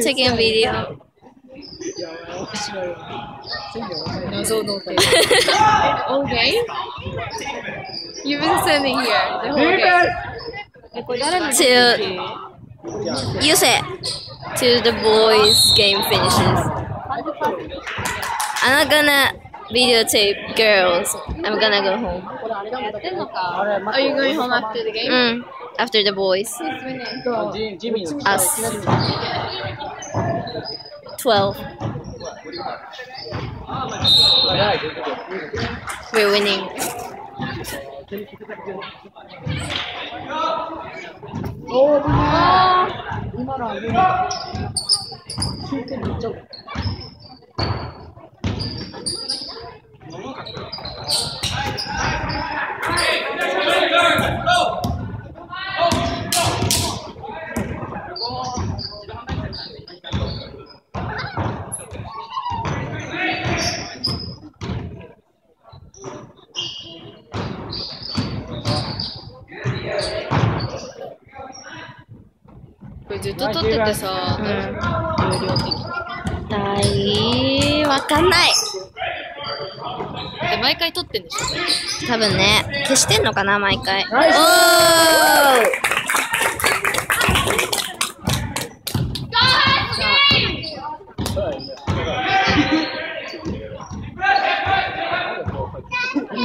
taking a video. Nozzle noted. All game? You've been standing here the whole game. Till you said, till the boys game finishes. I'm not gonna videotape girls. I'm gonna go home. Are you going home after the game? Mm, after the boys. Us. 12. We're winning. Oh, これずっと撮っててさ、うん。有料的大わかんない。で毎回撮ってんでしょ？多分ね、消してんのかな、毎回。おナイスー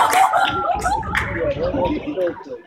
ウンド。おー Yeah, they're all good.